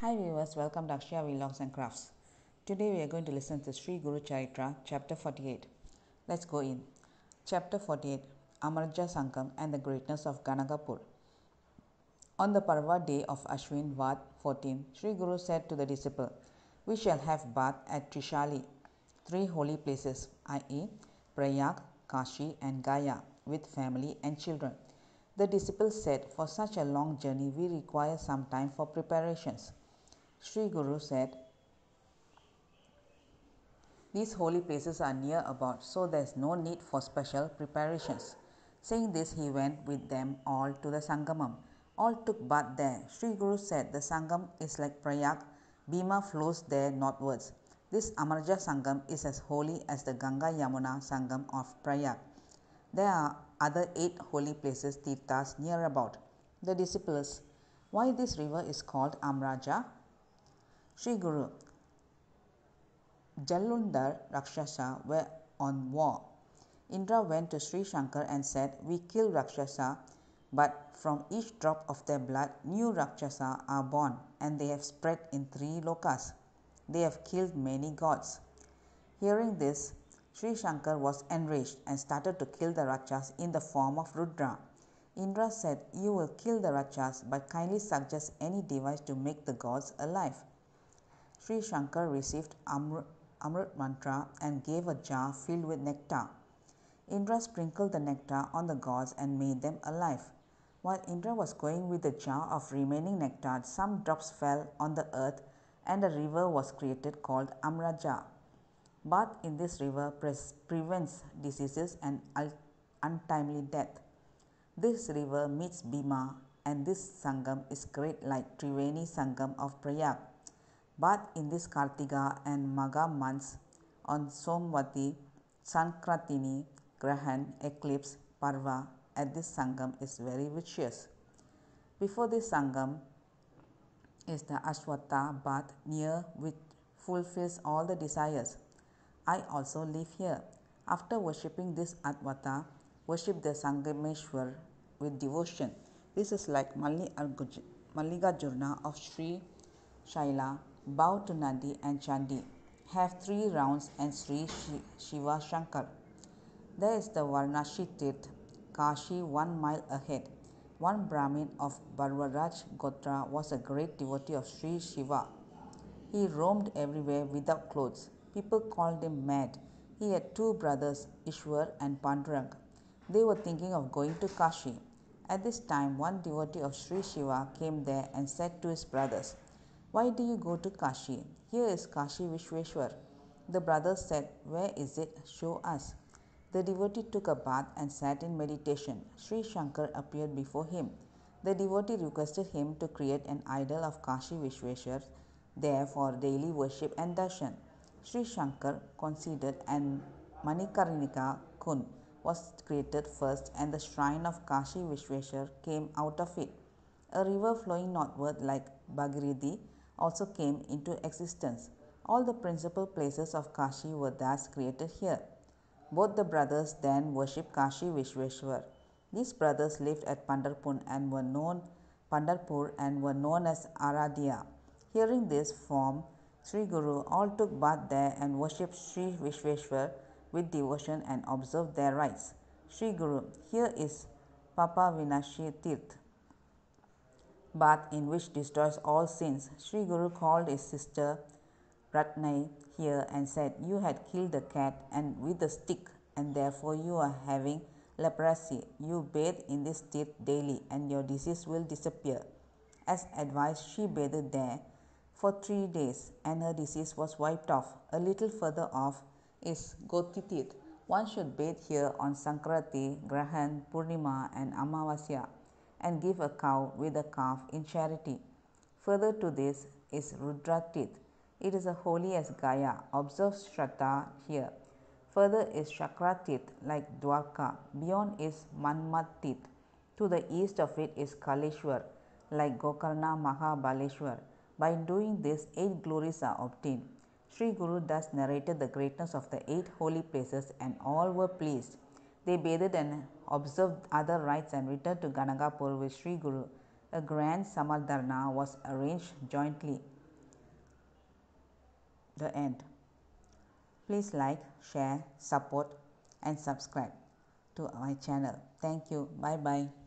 Hi viewers, welcome to Akshaya Vlogs and Crafts. Today we are going to listen to Sri Guru Charitra, chapter 48. Let's go in. Chapter 48 Amarja Sangam and the Greatness of Ganagapur. On the Parva day of Ashwin Vad 14, Sri Guru said to the disciple, We shall have bath at Tristhali, three holy places, i.e., Prayag, Kashi, and Gaya, with family and children. The disciple said, For such a long journey, we require some time for preparations. Sri Guru said, These holy places are near about, so there is no need for special preparations. Saying this, he went with them all to the Sangamam. All took bath there. Sri Guru said, The Sangam is like Prayag, Bhima flows there northwards. This Amarja Sangam is as holy as the Ganga Yamuna Sangam of Prayag. There are other eight holy places, Tirthas, near about. The disciples, why this river is called Amarja? Sri Guru, Jalandhar Rakshasa were on war. Indra went to Sri Shankar and said, We kill Rakshasa, but from each drop of their blood, new Rakshasa are born, and they have spread in three lokas. They have killed many gods. Hearing this, Sri Shankar was enraged and started to kill the Rakshas in the form of Rudra. Indra said, You will kill the Rakshas, but kindly suggest any device to make the gods alive. Sri Shankar received Amr- Amrit mantra and gave a jar filled with nectar. Indra sprinkled the nectar on the gods and made them alive. While Indra was going with the jar of remaining nectar, some drops fell on the earth and a river was created called Amarja. Bath in this river pre- prevents diseases and untimely death. This river meets Bhima and this Sangam is great like Triveni Sangam of Prayag. Bath in this Kartika and Magha months on Somvati, Sankratini, Grahan, eclipse, Parva at this Sangam is very vicious. Before this Sangam is the Ashwattha bath near which fulfills all the desires. I also live here. After worshipping this Advata, worship the Sangameshwar with devotion. This is like Mallikarjuna of Sri Shaila bow to Nandi and Chandi, have three rounds and Sri Shiva Shankar. There is the Varnashi Tirth, Kashi one mile ahead. One Brahmin of Bharadwaj Gotra was a great devotee of Sri Shiva. He roamed everywhere without clothes. People called him mad. He had two brothers, Ishwar and Pandurang. They were thinking of going to Kashi. At this time, one devotee of Sri Shiva came there and said to his brothers, why do you go to Kashi? Here is Kashi Vishweshwar. The brothers said, Where is it? Show us. The devotee took a bath and sat in meditation. Sri Shankar appeared before him. The devotee requested him to create an idol of Kashi Vishweshwar there for daily worship and darshan. Sri Shankar considered and Manikarnika Kun was created first and the shrine of Kashi Vishweshwar came out of it. A river flowing northward like Bhagirathi also came into existence. All the principal places of Kashi were thus created here. Both the brothers then worshipped Kashi Vishweshwar. These brothers lived at Pandharpur and were known Pandharpur and were known as Aradhya. Hearing this from Sri Guru, all took bath there and worshipped Sri Vishweshwar with devotion and observed their rites. Sri Guru, here is Papa Vinashi Tirth bath in which destroys all sins. Sri Guru called his sister Ratnai here and said, You had killed the cat and with a stick, and therefore you are having leprosy. You bathe in this tirth daily, and your disease will disappear. As advised, she bathed there for three days, and her disease was wiped off. A little further off is Goti One should bathe here on Sankrati, Grahan, Purnima, and Amavasya and give a cow with a calf in charity. Further to this is Rudra Tirth. It is as holy as Gaya. Observe Shraddha here. Further is Chakra Tirth like Dwarka. Beyond is Manmat Tirth. To the east of it is Kaleshwar like Gokarna Mahabaleshwar. By doing this, eight glories are obtained. Sri Guru thus narrated the greatness of the eight holy places, and all were pleased. They bathed and observed other rites and returned to Ganagapur with Sri Guru. a grand Samaradhana was arranged jointly. The end. Please like, share, support and subscribe to my channel. Thank you. Bye bye.